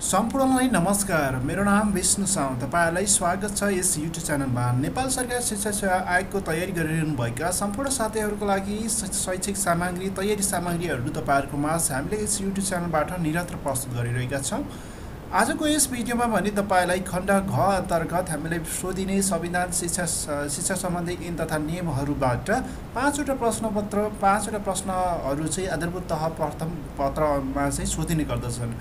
सम्पूर्णलाई नमस्कार। मेरो नाम विष्णु साउँ तपाईँहरूलाई स्वागत छ यस युट्युब च्यानलमा। नेपाल सरकार शिक्षा सेवा आयोगको तयारी गरिरहनुभएका सम्पूर्ण साथीहरूको लागि शैक्षिक सामग्री तयारी सामग्रीहरू तपाईँहरूको माझ हामीले यस युट्युब च्यानलबाट निरन्तर प्रस्तुत गरिरहेका छौँ। आजको यस भिडियोमा भने तपाईँलाई खण्ड घ अन्तर्गत हामीले सोधिने संविधान शिक्षा शिक्षा सम्बन्धी ऐन तथा नियमहरूबाट पाँचवटा प्रश्नपत्र पाँचवटा प्रश्नहरू चाहिँ आधारभूत तह प्रथम पत्रमा चाहिँ सोधिने गर्दछन्।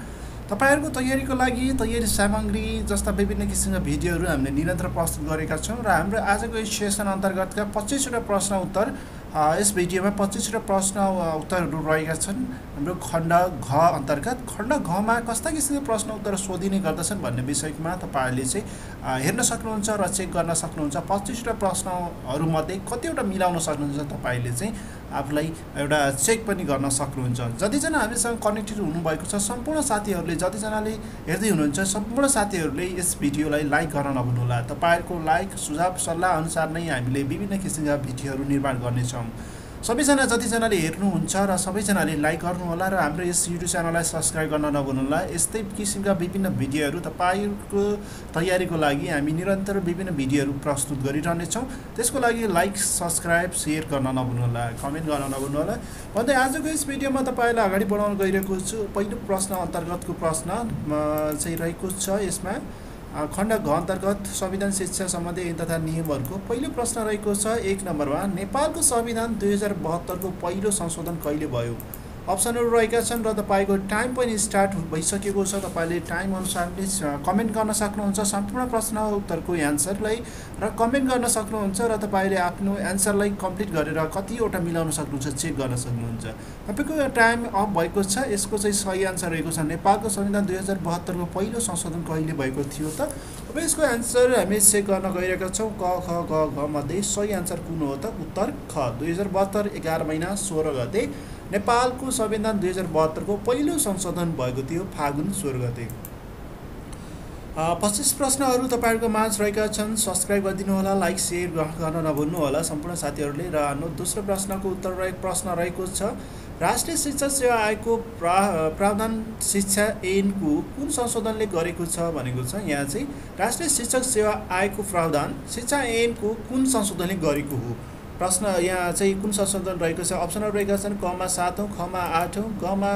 तपाईँहरूको तयारीको लागि तयारी सामग्री जस्ता विभिन्न किसिमका भिडियोहरू हामीले निरन्तर प्रस्तुत गरेका छौँ र हाम्रो आजको यस सेसन अन्तर्गतका पच्चिसवटा प्रश्न उत्तर यस भिडियोमा पच्चिसवटा प्रश्न उत्तरहरू रहेका छन्। हाम्रो खण्ड घ अन्तर्गत खण्ड घमा कस्ता किसिमका प्रश्न उत्तर सोधिने गर्दछन् भन्ने विषयमा तपाईँहरूले चाहिँ हेर्न सक्नुहुन्छ र चेक गर्न सक्नुहुन्छ। पच्चिसवटा प्रश्नहरूमध्ये कतिवटा मिलाउन सक्नुहुन्छ तपाईँले चाहिँ आफूलाई एउटा चेक पनि गर्न सक्नुहुन्छ। जतिजना हामीसँग कनेक्टेड हुनुभएको छ सम्पूर्ण साथीहरूले जतिजनाले हेर्दै हुनुहुन्छ सम्पूर्ण साथीहरूले यस भिडियोलाई लाइक गर्न नभुल्नुहोला। तपाईँहरूको लाइक सुझाव सल्लाह अनुसार नै हामीले विभिन्न किसिमका भिडियोहरू निर्माण गर्नेछौँ। सबैजना जतिजनाले हेर्नुहुन्छ र सबैजनाले लाइक गर्नुहोला र हाम्रो यस युट्युब च्यानललाई सब्सक्राइब गर्न नभुल्नुहोला यस्तै किसिमका विभिन्न भिडियोहरू तपाईँको तयारीको लागि हामी निरन्तर विभिन्न भिडियोहरू प्रस्तुत गरिरहनेछौँ। त्यसको लागि लाइक सब्सक्राइब सेयर गर्न नभुल्नुहोला कमेन्ट गर्न नभुल्नुहोला। भन्दै आजको यस भिडियोमा तपाईँलाई अगाडि बढाउन गइरहेको छु। पहिलो प्रश्न अन्तर्गतको प्रश्न चाहिँ रहेको छ यसमा। खण्ड घ अन्तर्गत संविधान शिक्षा सम्बन्धी ऐन तथा नियमहरूको पहिलो प्रश्न रहेको छ एक नम्बरमा नेपालको संविधान दुई हजार बहत्तरको पहिलो संशोधन कहिले भयो? अप्सनहरू रहेका छन् र तपाईँको टाइम पनि स्टार्ट भइसकेको छ। तपाईँले टाइम अनुसारले कमेन्ट गर्न सक्नुहुन्छ। सम्पूर्ण प्रश्न उत्तरको एन्सरलाई र कमेन्ट गर्न सक्नुहुन्छ र तपाईँले आफ्नो एन्सरलाई कम्प्लिट गरेर कतिवटा मिलाउन सक्नुहुन्छ चेक गर्न सक्नुहुन्छ। तपाईँको टाइम अफ भएको छ यसको चाहिँ सही एन्सर रहेको छ। नेपालको संविधान दुई हजार बहत्तरको पहिलो संशोधन कहिले भएको थियो त? अब यसको एन्सर हामी चेक गर्न गइरहेका छौँ। क ख ग घ मध्ये सही एन्सर कुन हो त? उत्तर ख। दुई हजार बहत्तर एघार महिना सोह्र गते। नेपालको संविधान दुई हजार बहत्तरको पहिलो संशोधन भएको थियो फागुन सोह्र गते। पच्चिस प्रश्नहरू तपाईँहरूको माझ रहेका छन् सब्सक्राइब गरिदिनु होला लाइक सेयर गर्न नभुल्नु होला सम्पूर्ण साथीहरूले र दोस्रो प्रश्नको उत्तर रहे प्रश्न रहेको छ राष्ट्रिय शिक्षा सेवा आयोगको प्रा प्रावधान शिक्षा ऐनको कुन संशोधनले गरेको छ भनेको छ यहाँ चाहिँ राष्ट्रिय शिक्षक सेवा आयोगको प्रावधान शिक्षा ऐनको कुन संशोधनले गरेको हो? प्रश्न यहाँ चाहिँ कुन संशोधन रहेको छ? अप्सनहरू रहेका छन् कमा सातौँ खमा आठौँ गमा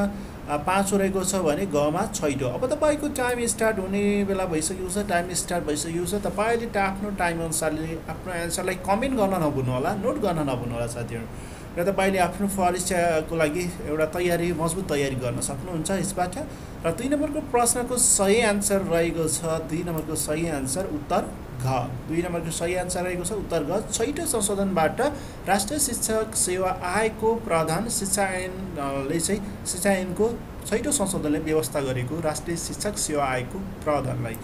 पाँचौँ रहेको छ भने गमा छैटौँ। अब तपाईँको टाइम स्टार्ट हुने बेला भइसकेको छ टाइम स्टार्ट भइसकेको छ। तपाईँले आफ्नो टाइम अनुसारले आफ्नो एन्सरलाई कमेन्ट गर्न नभुल्नु होला नोट गर्न नभुल्नु होला साथीहरू। र तपाईँले आफ्नो परीक्षाको लागि एउटा तयारी मजबुत तयारी गर्न सक्नुहुन्छ यसबाट। र दुई नम्बरको प्रश्नको सही एन्सर रहेको छ दुई नम्बरको सही एन्सर उत्तर घ दुई नम्बरको सही एन्सर रहेको छ उत्तर घ छैटौँ संशोधनबाट राष्ट्रिय शिक्षक सेवा आयोगको प्रधान शिक्षा ऐनले चाहिँ शिक्षा ऐनको छैटौँ संशोधनले व्यवस्था गरेको राष्ट्रिय शिक्षक सेवा आयोगको प्रधानलाई।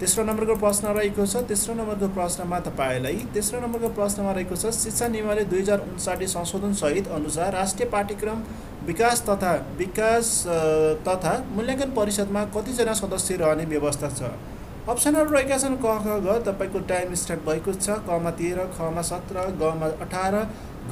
तेस्रो नम्बरको प्रश्न रहेको छ तेस्रो नम्बरको प्रश्नमा तपाईँलाई तेस्रो नम्बरको प्रश्नमा रहेको छ शिक्षा नियमावली दुई हजार उन्साठी संशोधनसहित अनुसार राष्ट्रिय पाठ्यक्रम विकास तथा विकास तथा मूल्याङ्कन परिषदमा कतिजना सदस्य रहने व्यवस्था छ? अप्सनहरू रहेका छन् क ख ग तपाईँको टाइम स्टार्ट भएको छ। कमा तेह्र खमा सत्र गमा अठार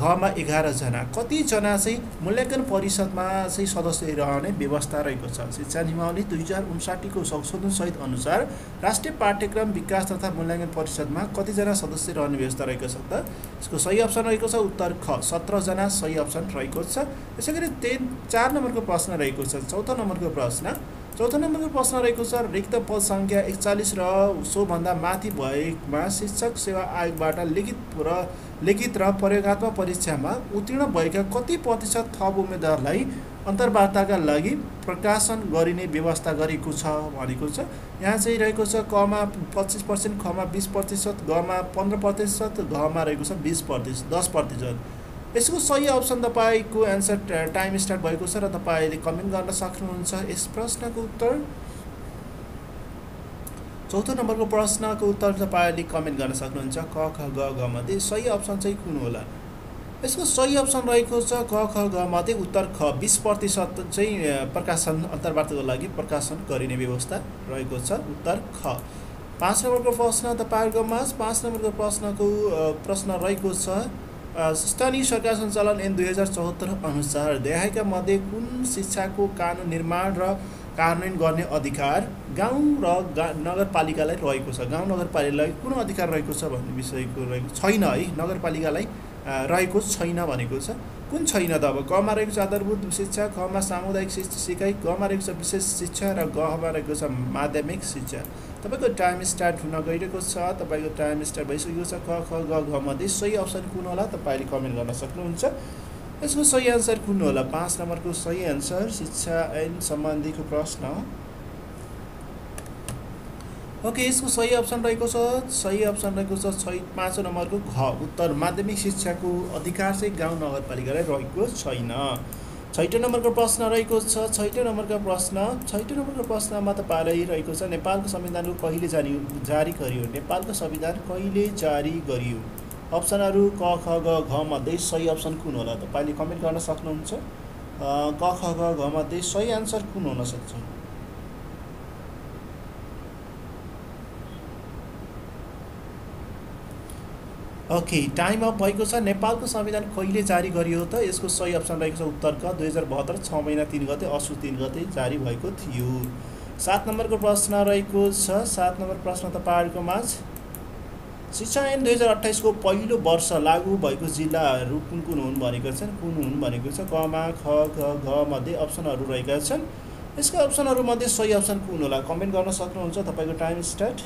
घमा एघारजना कतिजना चाहिँ मूल्याङ्कन परिषदमा चाहिँ सदस्य रहने व्यवस्था रहेको छ? शिक्षा नियमावली दुई हजार उन्साठीको संशोधनसहित अनुसार राष्ट्रिय पाठ्यक्रम विकास तथा मूल्याङ्कन परिषदमा कतिजना सदस्य रहने व्यवस्था रहेको छ त? यसको सही अप्सन रहेको छ उत्तर ख। सत्रजना सही अप्सन रहेको छ। यसै गरी तेन चार नम्बरको प्रश्न रहेको छ। चौथो नम्बरको प्रश्न चौथो नम्बरको प्रश्न रहेको छ रिक्त पद सङ्ख्या एकचालिस र सोभन्दा माथि भएमा शिक्षक सेवा आयोगबाट लिखित र लिखित र प्रयोगत्मक परीक्षामा उत्तीर्ण भएका कति प्रतिशत थप उम्मेदवारलाई अन्तर्वार्ताका लागि प्रकाशन गरिने व्यवस्था गरेको छ भनेको छ। यहाँ चाहिँ रहेको छ कमा पच्चिस पर्सेन्ट खमा बिस प्रतिशत गमा पन्ध्र प्रतिशत घमा रहेको छ बिस प्रतिशत दस प्रतिशत। यसको सही अप्सन तपाईँको एन्सर टाइम स्टार्ट भएको छ र तपाईँले कमेन्ट गर्न सक्नुहुन्छ। यस प्रश्नको उत्तर चौथो नम्बरको प्रश्नको उत्तर तपाईँले कमेन्ट गर्न सक्नुहुन्छ। क ख ग घ मध्ये सही अप्सन चाहिँ कुन होला? यसको सही अप्सन रहेको छ क ख ग मध्ये उत्तर ख। बिस प्रतिशत चाहिँ प्रकाशन अन्तर्वार्ताको लागि प्रकाशन गरिने व्यवस्था रहेको छ। उत्तर ख। पाँच नम्बरको प्रश्न तपाईँहरूको माझ पाँच नम्बरको प्रश्नको प्रश्न रहेको छ। स्थानीय सरकार सञ्चालन ऐन दुई हजार चौहत्तर अनुसार देहायका मध्ये कुन शिक्षाको कानुन निर्माण र कार्यान्वयन गर्ने अधिकार गाउँ र गा नगरपालिकालाई रहेको छ? गाउँ नगरपालिकालाई कुन अधिकार रहेको छ भन्ने विषयको रहेको छैन है। नगरपालिकालाई रहेको छैन भनेको छ। कुन छैन त अब? कमा रहेको छ आधारभूत शिक्षा खमा सामुदायिक शिक्षा सिकाइ गमा रहेको छ विशेष शिक्षा र गहमा रहेको छ माध्यमिक शिक्षा। तपाईँको टाइम स्टार्ट हुन गइरहेको छ तपाईँको टाइम स्टार्ट भइसकेको छ ख ख ग घमध्ये सही अप्सन कुन होला तपाईँले कमेन्ट गर्न सक्नुहुन्छ। यसको सही एन्सर कुन होला? पाँच नम्बरको सही एन्सर शिक्षा ऐन सम्बन्धीको प्रश्न। ओके यसको सही अप्सन रहेको छ सही अप्सन रहेको छ छै पाँचौँ नम्बरको घ। उत्तर माध्यमिक शिक्षाको अधिकार चाहिँ गाउँ नगरपालिकालाई रहेको छैन। छैटौँ नम्बरको प्रश्न रहेको छ छैटौँ नम्बरको प्रश्न छैटौँ नम्बरको प्रश्नमा तपाईँलाई रहेको छ। नेपालको संविधानको कहिले जारी जारी गरियो? नेपालको संविधान कहिले जारी गरियो? अप्सनहरू क ख ग घ मध्ये सही अप्सन कुन होला? तपाईँले कमेन्ट गर्न सक्नुहुन्छ। क ख ग घ मध्ये सही एन्सर कुन हुनसक्छ ओके टाइम अप भएको छ। नेपालको संविधान कहिले जारी गरियो त? यसको सही अप्सन रहेको छ उत्तर क। दुई हजार बहत्तर छ महिना तिन गते असु तिन गते जारी भएको थियो। सात नम्बरको प्रश्न रहेको छ। सात नम्बर प्रश्न तपाईँहरूको माझ। शिक्षा ऐन दुई हजार अठाइसको पहिलो वर्ष लागू भएको जिल्लाहरू कुन कुन हुन् भनेको छन्? कुन हुन् भनेको छ? कमा ख ग घ मध्ये अप्सनहरू रहेका छन्। यसका अप्सनहरूमध्ये सही अप्सन कुन होला? कमेन्ट गर्न सक्नुहुन्छ। तपाईँको टाइम स्टार्ट।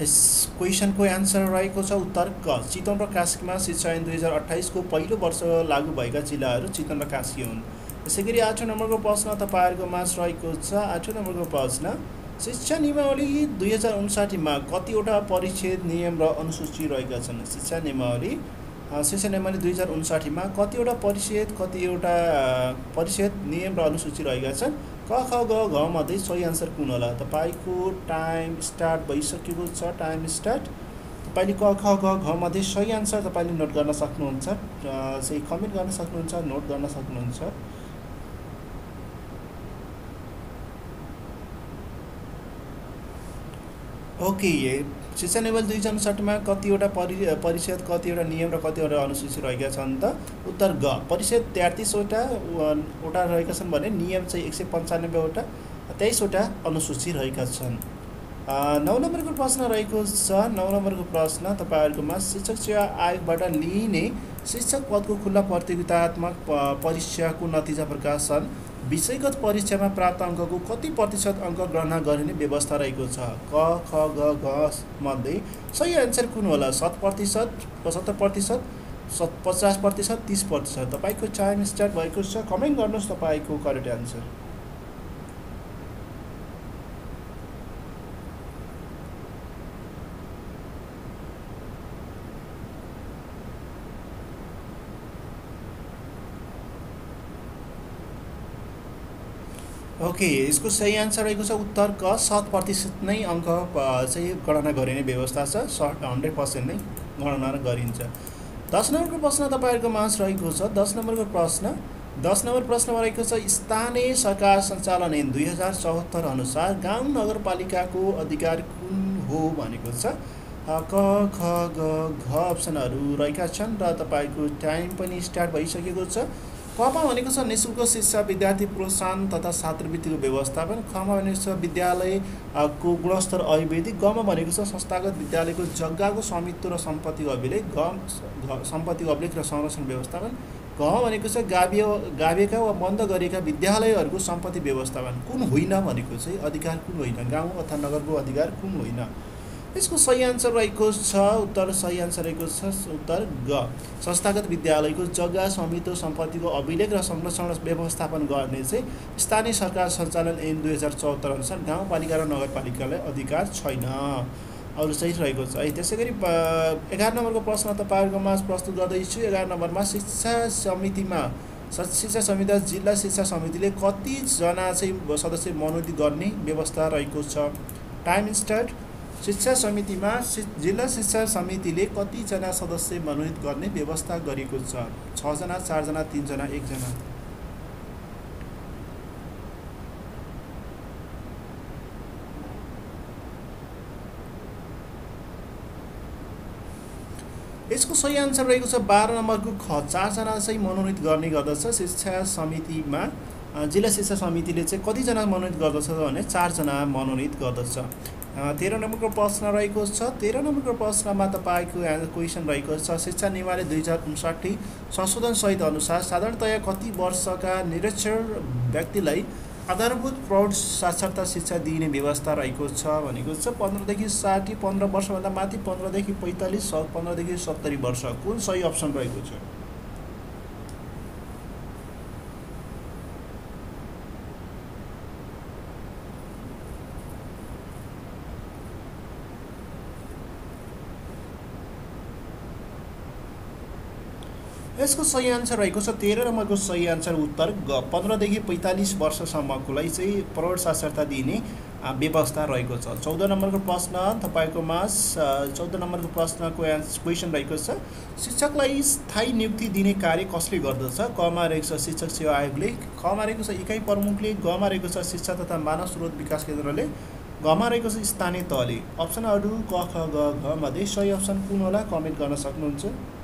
यस क्वेसनको एन्सर रहेको छ उत्तर क। चितवन र कास्कीमा शिक्षा ऐन दुई हजार अठाइसको पहिलो वर्ष लागू भएका जिल्लाहरू चितवन र कास्की हुन्। त्यसै गरी आठौँ नम्बरको प्रश्न तपाईँहरूको माझ रहेको छ। आठौँ नम्बरको प्रश्न शिक्षा नियमावली दुई हजार उन्साठीमा कतिवटा परिच्छेद नियम र अनुसूची रहेका छन्? शिक्षा नियमावली शिक्षा नियमावली दुई हजार उन्साठीमा कतिवटा परिच्छेद कतिवटा परिच्छेद नियम र अनुसूची रहेका छन्? क ख ग घ मध्ये सही एन्सर कुन होला? तपाईँको टाइम स्टार्ट भइसकेको छ टाइम स्टार्ट। तपाईँले क ख ग घ मध्ये सही एन्सर तपाईँले नोट गर्न सक्नुहुन्छ चाहिँ कमेन्ट गर्न सक्नुहुन्छ नोट गर्न सक्नुहुन्छ। ओके शिक्षा लेभल दुई हजार उन्सठीमा कतिवटा परि परिषद कतिवटा नियम र कतिवटा अनुसूची रहेका छन् त उत्तर ग। परिषद तेत्तिसवटा वटा रहेका छन् भने नियम चाहिँ एक सय पन्चानब्बेवटा तेइसवटा अनुसूची रहेका छन्। नौ नम्बरको प्रश्न रहेको छ नौ नम्बरको प्रश्न तपाईँहरूकोमा शिक्षक सेवा आयोगबाट लिइने शिक्षक पदको खुल्ला प्रतियोगितात्मक परीक्षाको नतिजा प्रकाशन विषयगत परीक्षामा प्राप्त अङ्कको कति प्रतिशत अङ्क गणना गरिने व्यवस्था रहेको छ? क ख ग घ मध्ये सही एन्सर कुन होला? शत प्रतिशत पचहत्तर प्रतिशत सत पचास प्रतिशत तिस प्रतिशत। तपाईँको टाइम स्टार्ट भएको छ। कमेन्ट गर्नुहोस् तपाईँको करेक्ट एन्सर ओके यसको सही एन्सर रहेको छ उत्तर क शत प्रतिशत नै अङ्क चाहिँ गणना गरिने व्यवस्था छ सर्ट हन्ड्रेड पर्सेन्ट नै गणना गरिन्छ। दस नम्बरको प्रश्न तपाईँहरूको माझ रहेको छ। दस नम्बरको प्रश्न दस नम्बर प्रश्नमा रहेको छ स्थानीय सरकार सञ्चालन ऐन दुई हजार चौहत्तर अनुसार गाउँ नगरपालिकाको अधिकार कुन हो भनेको छ? क ख ग घ अप्सनहरू रहेका छन् र तपाईँको टाइम पनि स्टार्ट भइसकेको छ। कमा भनेको छ निशुल्क शिक्षा विद्यार्थी प्रोत्साहन तथा छात्रवृत्तिको व्यवस्थापन खमा भनेको छ विद्यालयको गुणस्तर अभिवृद्धि गमा भनेको छ संस्थागत विद्यालयको जग्गाको स्वामित्व र सम्पत्तिको अभिलेख ग सम्पत्तिको अभिलेख र संरक्षण व्यवस्थापन घ भनेको छ गाभियो गाभिएका वा बन्द गरिएका विद्यालयहरूको सम्पत्ति व्यवस्थापन कुन होइन भनेको चाहिँ अधिकार कुन होइन गाउँ अथवा नगरको अधिकार कुन होइन यसको सही एन्सर रहेको छ उत्तर सही एन्सर रहेको छ उत्तर ग। संस्थागत विद्यालयको जग्गा स्वामित्व सम्पत्तिको अभिलेख र संरक्षण व्यवस्थापन गर्ने चाहिँ स्थानीय सरकार सञ्चालन ऐन दुई हजार चौहत्तर अनुसार गाउँपालिका र नगरपालिकालाई अधिकार छैन। अरू सही रहेको छ। है त्यसै गरी एघार नम्बरको प्रश्न तपाईँहरूकोमा प्रस्तुत गर्दैछु। एघार नम्बरमा शिक्षा समितिमा शिक्षा समिति जिल्ला शिक्षा समितिले कतिजना चाहिँ सदस्य मनोनित गर्ने व्यवस्था रहेको छ। टाइम स्टार्ट शिक्षा समितिमा जिल्ला शिक्षा समितिले कतिजना सदस्य मनोनित गर्ने व्यवस्था गरेको छ? छजना चारजना तिनजना एकजना? यसको सही आन्सर रहेको छ बाह्र नम्बरको ख। चारजना चाहिँ मनोनित गर्ने गर्दछ। शिक्षा समितिमा जिल्ला शिक्षा समितिले चाहिँ कतिजना मनोनित गर्दछ भने चारजना मनोनित गर्दछ। तेह्र नम्बरको प्रश्न रहेको छ। तेह्र नम्बरको प्रश्नमा तपाईँको क्वेसन रहेको छ। शिक्षा नियमावली दुई हजार उन्साठी संशोधन अनुसार साधारणतया कति वर्षका निरक्षर व्यक्तिलाई आधारभूत प्रौढ साक्षरता शिक्षा दिने व्यवस्था रहेको छ भनेको छ। पन्ध्रदेखि साठी पन्ध्र वर्षभन्दा माथि पन्ध्रदेखि पैँतालिस पन्ध्रदेखि सत्तरी वर्ष। कुन सही अप्सन रहेको छ? यसको सही आन्सर रहेको छ तेह्र नम्बरको सही आन्सर उत्तर ग। पन्ध्रदेखि पैँतालिस वर्षसम्मकोलाई चाहिँ प्रौढ साक्षरता दिने व्यवस्था रहेको छ। चौध नम्बरको प्रश्न तपाईँकोमा चौध नम्बरको प्रश्नको एन्स क्वेसन रहेको छ शिक्षकलाई स्थायी नियुक्ति दिने कार्य कसले गर्दछ? कमा रहेको छ शिक्षक सेवा आयोगले। खमा रहेको छ इकाइ प्रमुखले। गमा रहेको छ शिक्षा तथा मानव स्रोत विकास केन्द्रले। घमा रहेको छ स्थानीय तहले। अप्सनहरू क ख ग घ मध्ये सही अप्सन कुन होला? कमेन्ट गर्न सक्नुहुन्छ।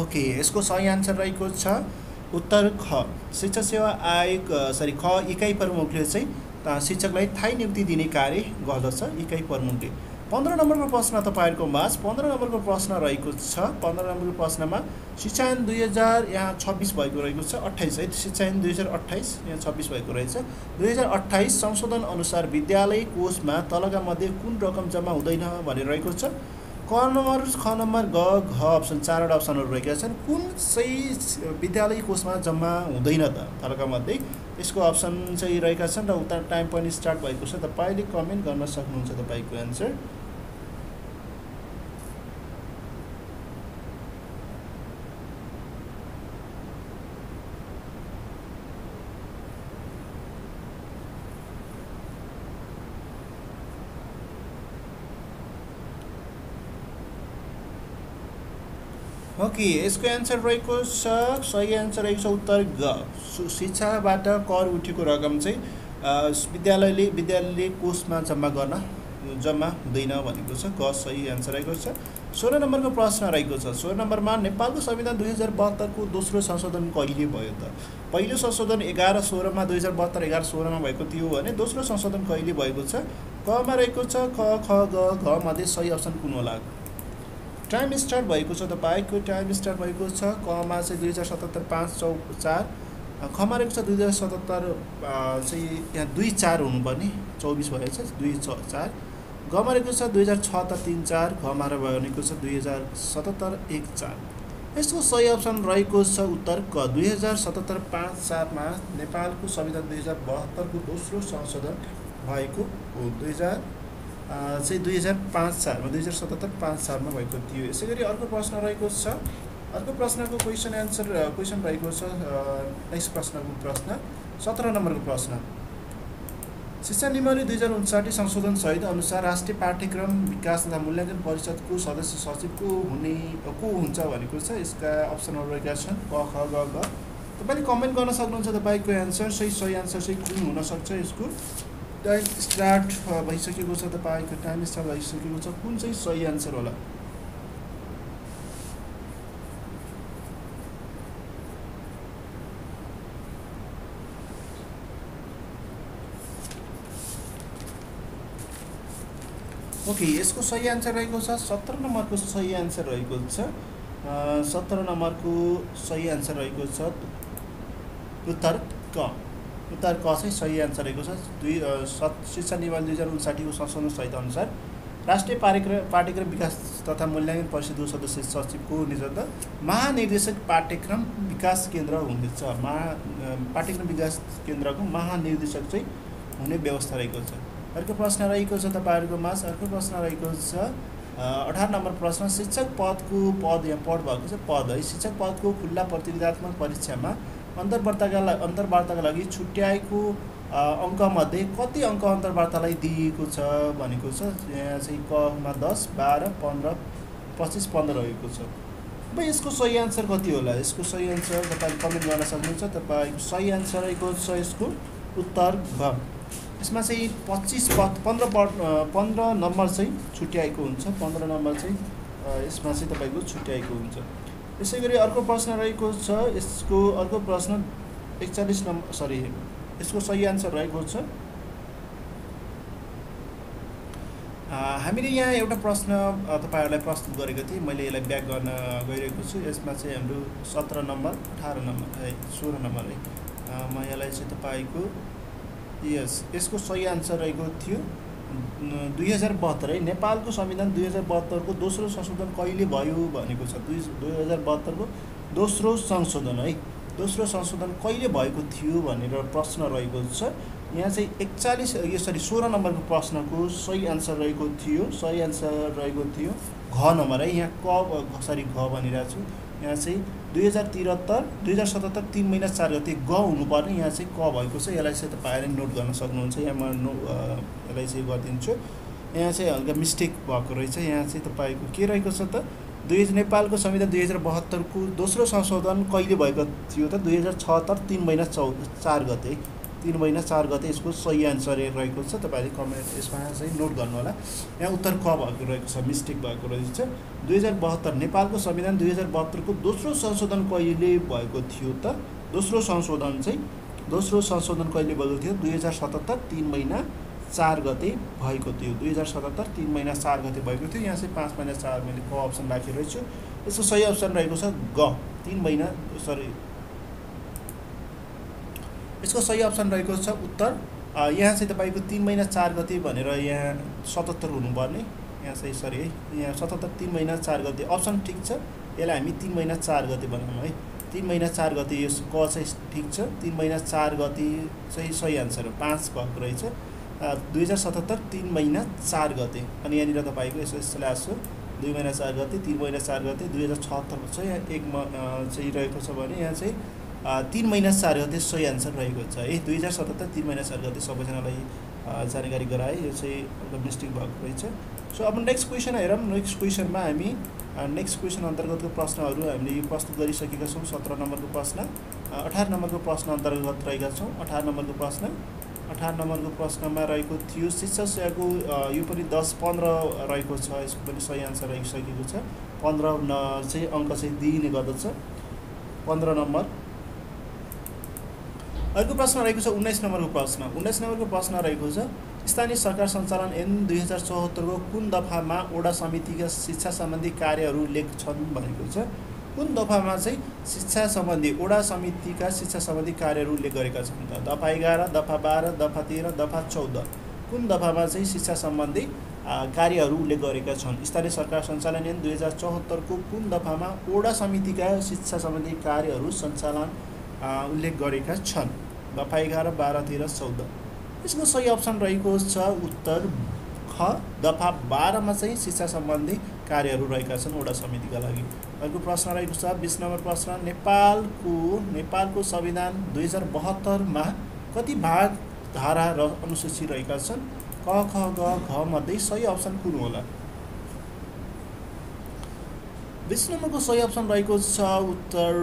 ओके यसको सही आन्सर रहेको छ उत्तर ख। शिक्षा सेवा आयोग सरी ख इकाइ प्रमुखले चाहिँ शिक्षकलाई थाहै नियुक्ति दिने कार्य गर्दछ इकाइ प्रमुखले। पन्ध्र नम्बरको प्रश्न तपाईँहरूको माझ। पन्ध्र नम्बरको प्रश्न रहेको छ। पन्ध्र नम्बरको प्रश्नमा शिक्षायन दुई हजार यहाँ छब्बिस भएको रहेको छ अट्ठाइस है। शिक्षायन दुई हजार अट्ठाइस यहाँ छब्बिस भएको रहेछ। दुई हजार अट्ठाइस संशोधन अनुसार विद्यालय कोषमा तलका मध्ये कुन रकम जम्मा हुँदैन भनेर रहेको छ। क नम्बर ख नम्बर ग घ अप्सन चारवटा अप्सनहरू रहेका छन्। कुन चाहिँ विद्यालय कोषमा जम्मा हुँदैन त? तलका मध्ये यसको अप्सन चाहिँ रहेका छन् र उता टाइम पनि स्टार्ट भएको छ। तपाईँले कमेन्ट गर्न सक्नुहुन्छ तपाईँको एन्सर ओके यसको एन्सर रहेको छ सही एन्सर रहेको छ उत्तर ग। शिक्षाबाट कर उठेको रकम चाहिँ विद्यालयले विद्यालयले कोषमा जम्मा गर्न जम्मा हुँदैन भनेको छ। ग सही एन्सर रहेको छ। सोह्र नम्बरको प्रश्न रहेको छ। सोह्र नम्बरमा नेपालको संविधान दुई हजार बहत्तरको दोस्रो संशोधन कहिले भयो त? पहिलो संशोधन एघार सोह्रमा दुई हजार बहत्तर एघार सोह्रमा भएको थियो भने दोस्रो संशोधन कहिले भएको छ? कमा रहेको छ ख ख ग घ मध्ये सही अप्सन कुन होला? टाइम स्टार्ट भएको छ तपाईँको टाइम स्टार्ट भएको छ कमा चाहिँ दुई हजार सतहत्तर पाँच चौ चार खमा रहेको छ दुई हजार सतहत्तर चाहिँ यहाँ दुई चार हुनुपर्ने चौबिस भएछ दुई छ चार गमा रहेको छ दुई हजार छहत्तर तिन चार घमा भनेको छ दुई हजार सतहत्तर एक चार। यसको सही अप्सन रहेको छ उत्तर क दुई हजार सतहत्तर पाँच चारमा नेपालको संविधान दुई हजार बहत्तरको दोस्रो संशोधन भएको हो। दुई हजार चाहिँ दुई हजार पाँच सालमा दुई हजार सतहत्तर पाँच सालमा भएको थियो। यसै गरी अर्को प्रश्न रहेको छ। अर्को प्रश्नको क्वेसन एन्सर क्वेसन रहेको छ नेक्स्ट प्रश्नको प्रश्न सत्र नम्बरको प्रश्न। शिक्षा नियमावली दुई हजार उन्साठी संशोधन सहित अनुसार राष्ट्रिय पाठ्यक्रम विकास तथा मूल्याङ्कन परिषदको सदस्य सचिव को हुने को हुन्छ भनेको छ। यसका अप्सनहरू रहेका छन्। क ख ग तपाईँले कमेन्ट गर्न सक्नुहुन्छ तपाईँको एन्सर सही सही एन्सर चाहिँ कुन हुनसक्छ यसको? टाइम स्टार्ट भइसकेको छ तपाईँको टाइम स्टार्ट भइसकेको छ। कुन चाहिँ सही एन्सर होला? ओके यसको सही एन्सर रहेको छ। सत्र नम्बरको सही एन्सर रहेको छ। सत्र नम्बरको सही एन्सर रहेको छ। उत्तर क। उत्तर क चाहिँ सही एन्सर रहेको छ? दुई सत् शिक्षा नियमावली दुई हजार उन्साठीको संशोधन सहित अनुसार राष्ट्रिय पाठ्यक्रम पाठ्यक्रम विकास तथा मूल्याङ्कन परिषदको सदस्य सचिवको नेतृत्व महानिर्देशक पाठ्यक्रम विकास केन्द्र हुनेछ महा पाठ्यक्रम विकास केन्द्रको महानिर्देशक चाहिँ हुने व्यवस्था रहेको छ। अर्को प्रश्न रहेको छ तपाईँहरूको माझ। अर्को प्रश्न रहेको छ अठार नम्बर प्रश्न शिक्षक पदको पद यहाँ पद भएको छ? पद है। शिक्षक पदको खुल्ला प्रतियोगितात्मक परीक्षामा अन्तर्वार्ताका लागि अन्तर्वार्ताका लागि छुट्याएको अङ्कमध्ये कति अङ्क अन्तर्वार्तालाई दिइएको छ भनेको छ यहाँ चाहिँ कमा दस बाह्र पन्ध्र पच्चिस पन्ध्र रहेको छ। अब यसको सही आन्सर कति होला? यसको सही आन्सर तपाईँले कमेन्ट गर्न सक्नुहुन्छ। तपाईँको सही आन्सर रहेको छ यसको उत्तर घ यसमा चाहिँ पच्चिस पन्ध्र पद पन्ध्र नम्बर चाहिँ छुट्याएको हुन्छ। पन्ध्र नम्बर चाहिँ यसमा चाहिँ तपाईँको छुट्याएको हुन्छ। यसै गरी अर्को प्रश्न रहेको छ यसको अर्को प्रश्न एकचालिस नम्बर सरी यसको सही आन्सर रहेको छ। हामीले यहाँ एउटा प्रश्न तपाईँहरूलाई प्रस्तुत गरेको थिएँ मैले यसलाई ब्याक गर्न गइरहेको छु। यसमा चाहिँ हाम्रो सत्र नम्बर अठार नम्बर है सोह्र नम्बर है। म यसलाई चाहिँ तपाईँको यस यसको सही आन्सर रहेको थियो। दुई हजार बहत्तर है। नेपालको संविधान दुई हजार बहत्तरको दोस्रो संशोधन कहिले भयो भनेको छ? दुई दुई हजार बहत्तरको दोस्रो संशोधन है। दोस्रो संशोधन कहिले भएको थियो भनेर प्रश्न रहेको छ। यहाँ चाहिँ एकचालिस यो सरी सोह्र नम्बरको प्रश्नको सही आन्सर रहेको थियो। सही आन्सर रहेको थियो घ नम्बर है। यहाँ क सरी घ भनिरहेको छु। यहाँ चाहिँ दुई हजार त्रिहत्तर दुई हजार सतहत्तर तिन महिना चार गते ग हुनुपर्ने। यहाँ चाहिँ क भएको छ यसलाई चाहिँ तपाईँहरूले नोट गर्न सक्नुहुन्छ। यहाँ म नो यसलाई चाहिँ गरिदिन्छु। यहाँ चाहिँ हल्का मिस्टेक भएको रहेछ। यहाँ चाहिँ तपाईँको के रहेको छ त? दुई नेपालको संविधान दुई हजार बहत्तरको दोस्रो संशोधन कहिले भएको थियो त? दुई हजार छहत्तर तिन महिना चौ चार गते। तिन महिना चार गते यसको सही आन्सर रहेको छ। तपाईँहरूले कमेन्ट यसमा चाहिँ नोट गर्नु होला यहाँ उत्तर क भएको रहेको छ मिस्टेक भएको रहेछ। दुई हजार बहत्तर नेपालको संविधान दुई हजार बहत्तरको दोस्रो संशोधन कहिले भएको थियो त? दोस्रो संशोधन चाहिँ दोस्रो संशोधन कहिले भएको थियो? दुई हजार सतहत्तर तिन महिना चार गते भएको थियो। दुई हजार सतहत्तर तिन महिना चार गते भएको थियो। यहाँ चाहिँ पाँच महिना चार मैले क अप्सन राखिरहेको छु यसको सही अप्सन रहेको छ ग। तिन महिना सरी यसको सही अप्सन रहेको छ उत्तर। यहाँ चाहिँ तपाईँको तिन महिना चार गते भनेर यहाँ सतहत्तर हुनुपर्ने। यहाँ चाहिँ सरी है यहाँ सतहत्तर तिन महिना चार गते। अप्सन ठिक छ। यसलाई हामी तिन महिना चार गते बनाउँ है। तिन महिना चार गते यस क चाहिँ ठिक छ। तिन महिना चार गते चाहिँ सही आन्सर हो। पाँच भएको रहेछ। दुई हजार सतहत्तर तिन महिना चार गते। अनि यहाँनिर तपाईँको यसो स्ल्यास हो। दुई महिना चार गते तिन महिना चार गते। दुई हजार छहत्तरको छ यहाँ एक म चाहिँ रहेको छ भने यहाँ चाहिँ तिन महिना चार गते सही आन्सर रहेको छ। है दुई हजार सतहत्तर तिन महिना चार गते सबैजनालाई जानकारी गराएँ यो चाहिँ एउटा मिस्टेक भएको रहेछ। सो अब नेक्स्ट क्वेसन हेरौँ। नेक्स्ट क्वेसनमा हामी नेक्स्ट क्वेसन अन्तर्गतको प्रश्नहरू हामीले यो प्रस्तुत गरिसकेका छौँ। सत्र नम्बरको प्रश्न अठार नम्बरको प्रश्न अन्तर्गत रहेका छौँ। अठार नम्बरको प्रश्न अठार नम्बरको प्रश्नमा रहेको थियो शिक्षा सेवाको यो पनि दस पन्ध्र रहेको छ। यसको पनि सही आन्सर आइसकेको छ। पन्ध्र न चाहिँ अङ्क चाहिँ दिइने गर्दछ। पन्ध्र नम्बर। अर्को प्रश्न रहेको छ उन्नाइस नम्बरको प्रश्न। उन्नाइस नम्बरको प्रश्न रहेको छ स्थानीय सरकार सञ्चालन ऐन दुई हजार चौहत्तरको कुन दफामा ओडा समितिका शिक्षा सम्बन्धी कार्यहरू उल्लेख छन् भनेको छ? कुन दफामा चाहिँ शिक्षा सम्बन्धी ओडा समितिका शिक्षा सम्बन्धी कार्यहरू उल्लेख गरेका छन् त? दफा एघार दफा बाह्र दफा तेह्र दफा चौध। कुन दफामा चाहिँ शिक्षा सम्बन्धी कार्यहरू उल्लेख गरेका छन्? स्थानीय सरकार सञ्चालन ऐन दुई हजार चौहत्तरको कुन दफामा ओडा समितिका शिक्षा सम्बन्धी कार्यहरू सञ्चालन उल्लेख गरेका छन्। दफा एघार बाह्र तेह्र चौध यसको सही अप्सन रहेको छ उत्तर ख। दफा बाह्रमा चाहिँ शिक्षा सम्बन्धी कार्यहरू रहेका छन् वडा समितिका लागि। अर्को प्रश्न रहेको छ बिस नम्बर प्रश्न नेपालको नेपालको संविधान दुई हजार बहत्तरमा कति भाग धारा र अनुसूची रहेका छन्? क ख ग घ मध्ये सही अप्सन कुन होला? बिस नम्बरको सही अप्सन रहेको छ उत्तर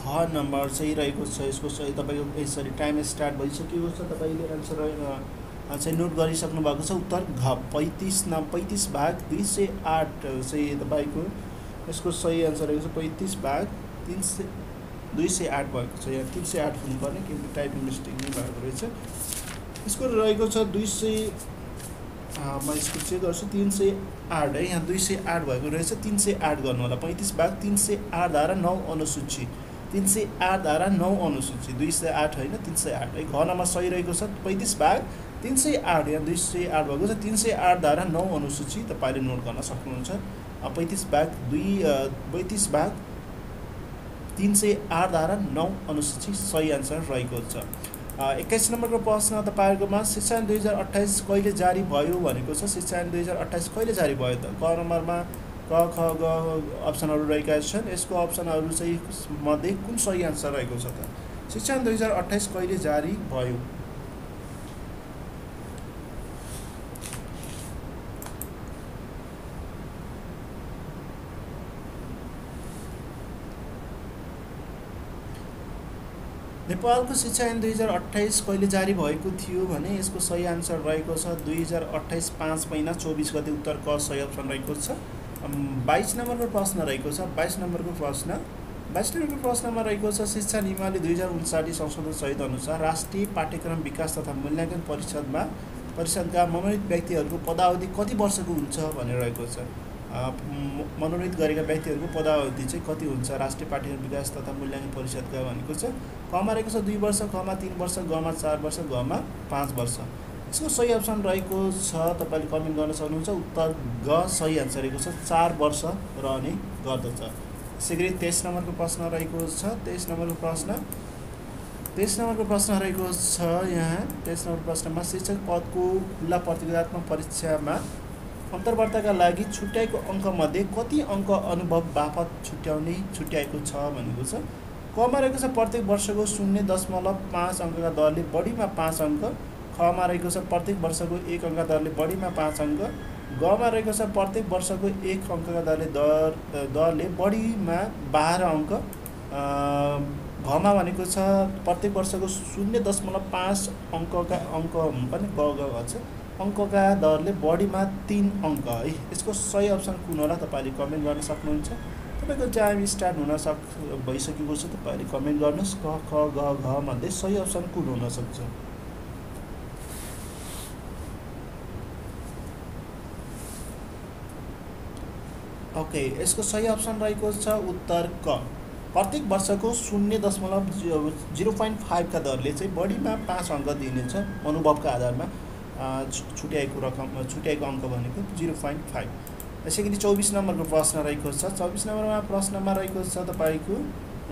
घ नम्बर चाहिँ रहेको छ यसको सही तपाईँको यसरी टाइम स्टार्ट भइसकेको छ तपाईँले एन्सर चाहिँ नोट गरिसक्नु भएको छ उत्तर घ पैँतिस न पैँतिस भाग दुई सय आठ चाहिँ तपाईँको यसको सही एन्सर रहेको छ पैँतिस भाग तिन सय दुई सय आठ भएको छ यहाँ तिन सय आठ हुनुपर्ने किनकि टाइपिङ मिस्टेक नै भएको रहेछ। यसको रहेको छ दुई सय म यसको चेक गर्छु तिन सय आठ है यहाँ दुई सय आठ भएको रहेछ तिन सय आठ गर्नु होला। पैँतिस भाग तिन सय आठ धारा नौ अनुसूची। तिन सय आठ धारा नौ अनुसूची दुई सय आठ होइन तिन सय आठ। है घ नम्बर सही रहेको छ पैँतिस भाग तिन सय आठ यहाँ दुई सय आठ भएको छ तिन सय आठ धारा नौ अनुसूची तपाईँले नोट गर्न सक्नुहुन्छ। पैँतिस भाग दुई पैँतिस भाग तिन सय आठ धारा नौ अनुसूची सही आन्सर रहेको छ। एक्काइस नम्बरको प्रश्न तपाईँहरूकोमा शिक्षा ऐन दुई हजार अट्ठाइस कहिले जारी भयो भनेको छ? शिक्षा ऐन दुई हजार अट्ठाइस कहिले जारी भयो त? क नम्बरमा क ख ग अप्सनहरू रहेका छन्। यसको अप्सनहरू चाहिँ मध्ये कुन सही आन्सर रहेको छ त? शिक्षा ऐन दुई हजार अट्ठाइस कहिले जारी भयो? नेपालको शिक्षा ऐन दुई हजार अठाइस कहिले जारी भएको थियो भने यसको सही आन्सर रहेको छ दुई हजार अठाइस पाँच महिना चौबिस गते उत्तर क सही अप्सन रहेको छ। बाइस नम्बरको प्रश्न रहेको छ। बाइस नम्बरको प्रश्न बाइस नम्बरको प्रश्नमा रहेको छ शिक्षा नियमावली दुई हजार उन्साठी संशोधन सहित अनुसार राष्ट्रिय पाठ्यक्रम विकास तथा मूल्याङ्कन परिषदमा परिषदका मनोनित व्यक्तिहरूको पदावधि कति वर्षको हुन्छ भनेर रहेको छ। मनोनित गरेका व्यक्तिहरूको पदावधि चाहिँ कति हुन्छ? राष्ट्रिय पाठ्यक्रम विकास तथा मूल्याङ्कन परिषदका भनेको छ कमा रहेको छ दुई वर्ष कमा तिन वर्ष गमा चार वर्ष गमा पाँच वर्ष। यसको सही अप्सन रहेको छ तपाईँले कमेन्ट गर्न सक्नुहुन्छ। उत्तर ग सही आन्सर रहेको छ। चार वर्ष रहने गर्दछ। यसै गरी तेइस नम्बरको प्रश्न रहेको छ। तेइस नम्बरको प्रश्न तेइस नम्बरको प्रश्न रहेको छ यहाँ। तेइस नम्बर प्रश्नमा शिक्षक पदको खुल्ला प्रतियोगितात्मक परीक्षामा अन्तर्वार्ताका लागि छुट्याएको अङ्कमध्ये कति अङ्क अनुभव बापत छुट्याउने छुट्याएको छ भनेको छ? कमा रहेको छ प्रत्येक वर्षको शून्य दशमलव पाँच अङ्कका दरले बढीमा पाँच अङ्क खमा रहेको छ प्रत्येक वर्षको एक अङ्क दरले बढीमा पाँच अङ्क गमा रहेको छ प्रत्येक वर्षको एक अङ्कका दरले दर दरले बढीमा बाह्र अङ्क घमा भनेको छ प्रत्येक वर्षको शून्य दशमलव पाँच अङ्कका अङ्क पनि ग छ। अङ्कका दरले बढीमा तिन अङ्क है। यसको सही अप्सन कुन होला तपाईँले कमेन्ट गर्न सक्नुहुन्छ। तपाईँको टाइम स्टार्ट हुन सक भइसकेको छ तपाईँहरूले कमेन्ट गर्नुहोस्। क ख ग घ मध्ये सही अप्सन कुन हुनसक्छ ओके यसको सही अप्सन रहेको छ उत्तर क। प्रत्येक वर्षको शून्य दशमलव जिरो पोइन्ट फाइभका दरले चाहिँ बढीमा पाँच अङ्क दिइनेछ अनुभवका आधारमा। छुट्याएको रकम छुट्याएको अङ्क भनेको जिरो पोइन्ट फाइभ। यसै गरी चौबिस नम्बरको प्रश्न रहेको छ। चौबिस नम्बरमा प्रश्नमा रहेको छ तपाईँको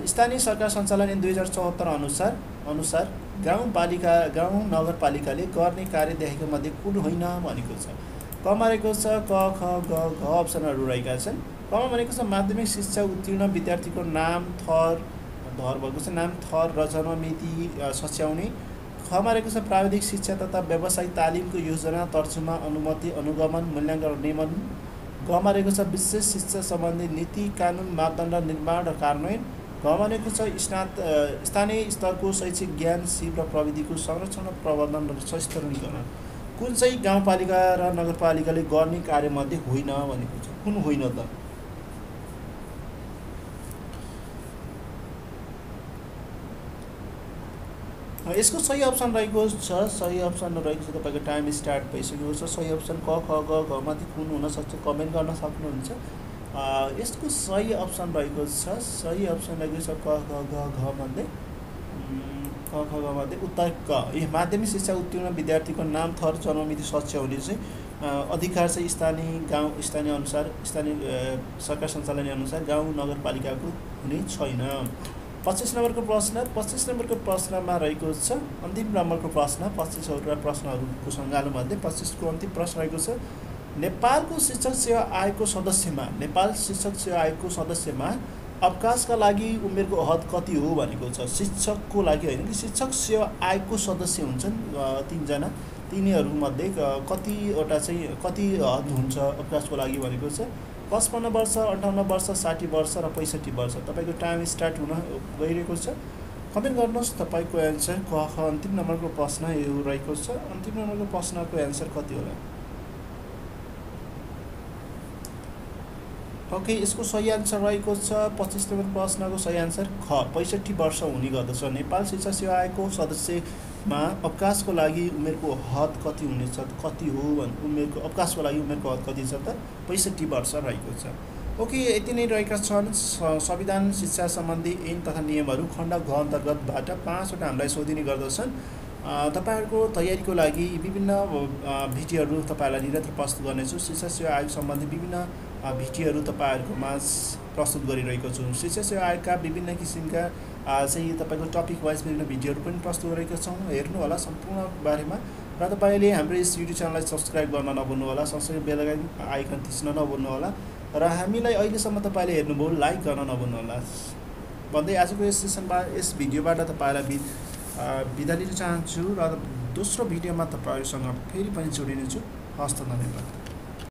स्थानीय सरकार सञ्चालन दुई हजार चौहत्तर अनुसार अनुसार गाउँपालिका गाउँ नगरपालिकाले गर्ने कार्य देखेको मध्ये कुन होइन भनेको छ। कमा रहेको छ क ख ग घ अप्सनहरू रहेका छन्। कमा भनेको छ माध्यमिक शिक्षा उत्तीर्ण विद्यार्थीको नाम थर धर भएको छ। नाम थर र जन्ममिति सच्याउने खमा रहेको छ प्राविधिक शिक्षा तथा व्यावसायिक तालिमको योजना तर्जुमा अनुमति अनुगमन मूल्याङ्कन नियमन गमा रहेको छ। विशेष शिक्षा सम्बन्धी नीति कानुन मापदण्ड निर्माण र कार्यान्वयन घमा रहेको छ। स्नात स्थानीय स्तरको शैक्षिक ज्ञान सिप र प्रविधिको संरक्षण र प्रबन्धन र सस्तरीकरण कुन चाहिँ गाउँपालिका र नगरपालिकाले गर्ने कार्यमध्ये होइन भनेको छ। कुन होइन त? यसको सही अप्सन रहेको छ सही अप्सन रहेको छ तपाईँको टाइम स्टार्ट भइसकेको छ सही अप्सन क ख ग घमाथि कुन हुनसक्छ कमेन्ट गर्न सक्नुहुन्छ। यसको सही अप्सन रहेको छ सही अप्सन रहेको छ क ख ग घमध्ये क ख गमध्ये उत्तर क। यो माध्यमिक शिक्षा उत्तीर्ण विद्यार्थीको नाम थर जन्ममिति सच्याउने चाहिँ अधिकार चाहिँ स्थानीय गाउँ स्थानीय अनुसार स्थानीय सरकार सञ्चालन अनुसार गाउँ नगरपालिकाको हुने छैन। पच्चिस नम्बरको प्रश्न पच्चिस नम्बरको प्रश्नमा रहेको छ अन्तिम नम्बरको प्रश्न पच्चिसवटा प्रश्नहरूको सङ्गालोमध्ये पच्चिसको अन्तिम प्रश्न रहेको छ। नेपालको शिक्षक सेवा आयोगको सदस्यमा नेपाल शिक्षक सेवा आयोगको सदस्यमा अवकाशका लागि उमेरको हद कति हो भनेको छ। शिक्षकको लागि होइन कि शिक्षक सेवा आयोगको सदस्य हुन्छन् तिनजना। तिनीहरूमध्ये कतिवटा चाहिँ कति हद हुन्छ अवकाशको लागि भनेको छ। पचपन्न वर्ष अन्ठाउन्न वर्ष साठी वर्ष र पैँसठी वर्ष। तपाईँको टाइम स्टार्ट हुन गइरहेको छ। कमेन्ट गर्नुहोस् तपाईँको एन्सर क ख अन्तिम नम्बरको प्रश्न यो रहेको छ। अन्तिम नम्बरको प्रश्नको एन्सर कति होला? ओके यसको सही एन्सर रहेको छ। पच्चिस नम्बर प्रश्नको सही एन्सर ख। पैँसठी वर्ष हुने गर्दछ। नेपाल शिक्षा सेवा आयोगको सदस्य मा अवकाशको लागि उमेरको हद कति हुनेछ कति हो भने उमेरको अवकाशको लागि उमेरको हद कति छ त पैँसठी वर्ष रहेको छ। ओके यति नै रहेका छन् संविधान शिक्षा सम्बन्धी ऐन तथा नियमहरू खण्ड घ अन्तर्गतबाट पाँचवटा हामीलाई सोधिने गर्दछन्। तपाईँहरूको तयारीको लागि विभिन्न भिडियोहरू तपाईँहरूलाई निरन्तर प्रस्तुत गर्नेछु। शिक्षा सेवा आयोग सम्बन्धी विभिन्न भिडियोहरू तपाईँहरूकोमा प्रस्तुत गरिरहेको छु। शिक्षा सेवा आयोगका विभिन्न किसिमका चाहिँ तपाईँको टपिक वाइज विभिन्न भिडियोहरू पनि प्रस्तुत गरेका छौँ। हेर्नु होला सम्पूर्ण बारेमा। र तपाईँले हाम्रो यस युट्युब च्यानललाई सब्सक्राइब गर्न नभुल्नु होला सँगसँगै बेलगाइन आइकन थिच्न नभुल्नु होला। र हामीलाई अहिलेसम्म तपाईँले हेर्नुभयो लाइक गर्न नभुल्नु होला। भन्दै आजको यस सेसनमा यस भिडियोबाट तपाईँलाई बिदा लिन चाहन्छु। र दोस्रो भिडियोमा तपाईँहरूसँग फेरि पनि जोडिनेछु हस्त धन्यवाद।